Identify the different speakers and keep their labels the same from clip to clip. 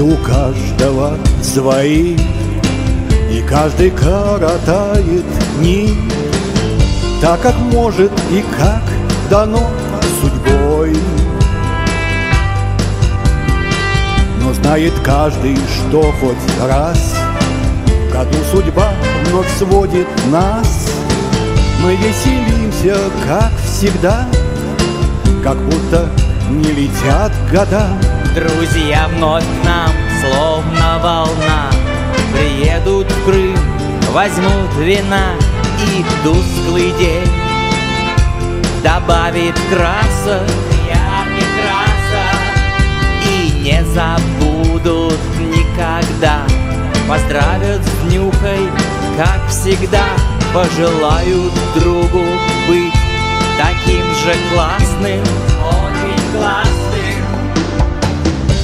Speaker 1: у каждого свои И каждый коротает дни. Так, как может и как дано судьбой. Но знает каждый, что хоть раз В году судьба вновь сводит нас. Мы веселимся, как всегда Как будто не летят года
Speaker 2: Друзья вновь нам, словно волна. Приедут в Крым, возьмут вина И тусклый день. Добавит красок, ярких красок И не забудут никогда. Поздравят с днюхой, как всегда. Пожелают другу быть таким же классным. Очень классным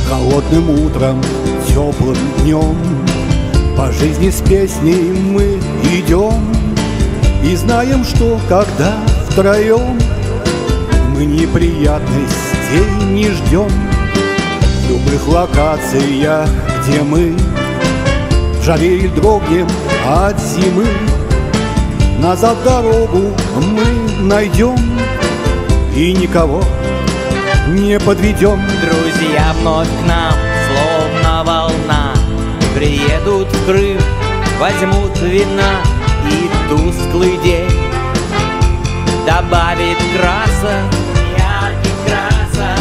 Speaker 1: Холодным утром, теплым днем По жизни с песней мы идем И знаем, что когда втроем Мы неприятностей не ждем В любых локациях, где мы Жаре дрогнем от зимы Назад дорогу мы найдем И никого не подведем
Speaker 2: Друзья вновь к нам, словно волна. Приедут в Крым, возьмут вина И тусклый день. Добавит красок Ярких красок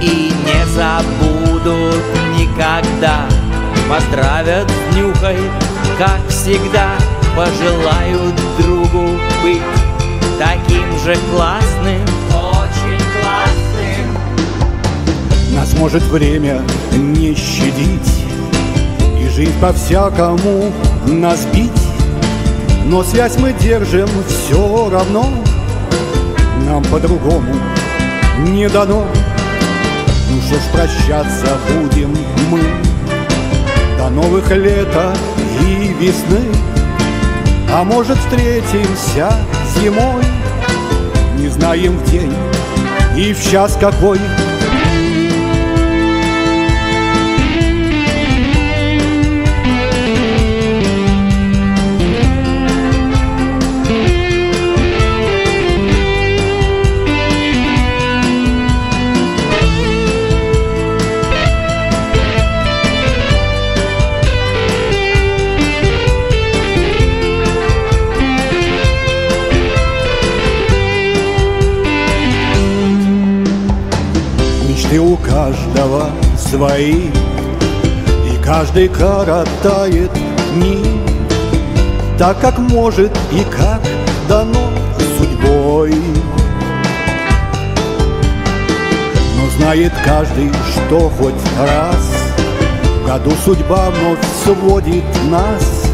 Speaker 2: И не забудут никогда. Поздравят с как всегда. Пожелают другу быть таким же классным
Speaker 1: может время не щадить И жизнь по-всякому нас бить. Но связь мы держим все равно Нам по-другому не дано. Ну что ж, прощаться будем мы До новых лета и весны. А может встретимся зимой Не знаем в день и в час какой Мечты у каждого свои. И каждый коротает дни Так, как может и как дано судьбой. Но знает каждый, что хоть раз В году судьба вновь сводит нас.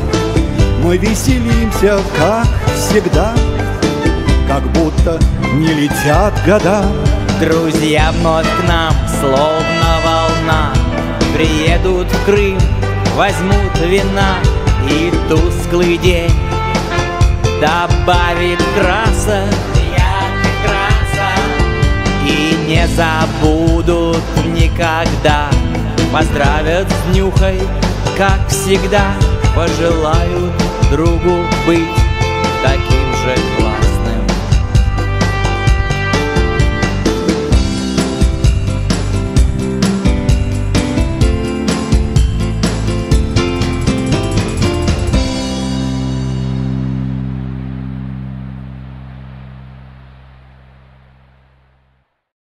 Speaker 1: Мы веселимся, как всегда Как будто не летят года
Speaker 2: Друзья вновь к нам, словно волна. Приедут в Крым, возьмут вина И тусклый день. Добавит красок И не забудут никогда. Поздравят с днюхой, как всегда. Пожелают другу быть таким же